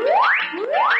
Woo!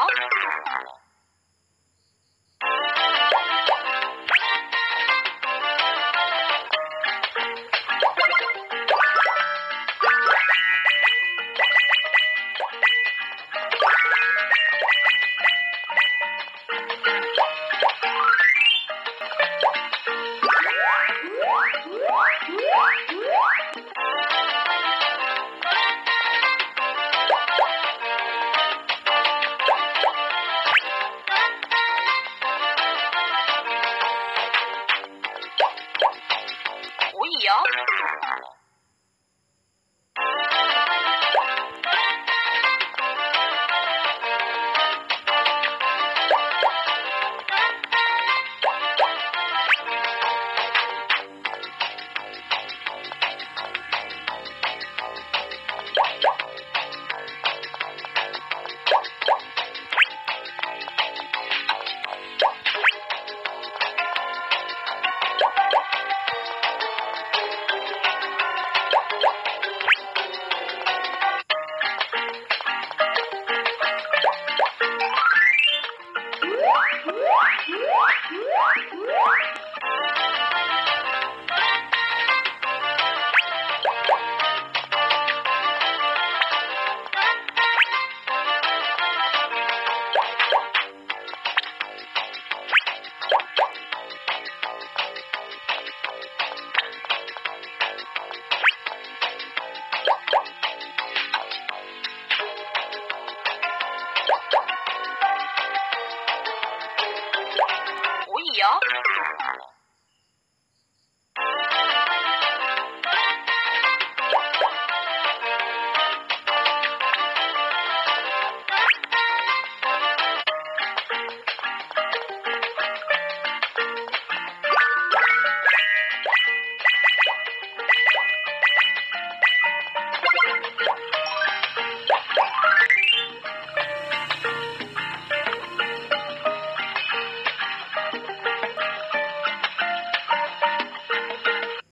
ハハハハ!